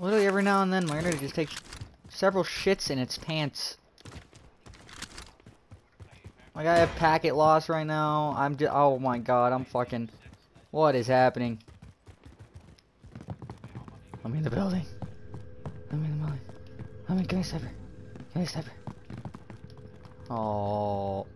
Literally every now and then, my internet just takes several shits in its pants. Like I have packet loss right now. I'm just, oh my god, I'm fucking. What is happening? I'm in the building. I'm in the building. I'm in. Can I sniper? Can I sniper? Oh.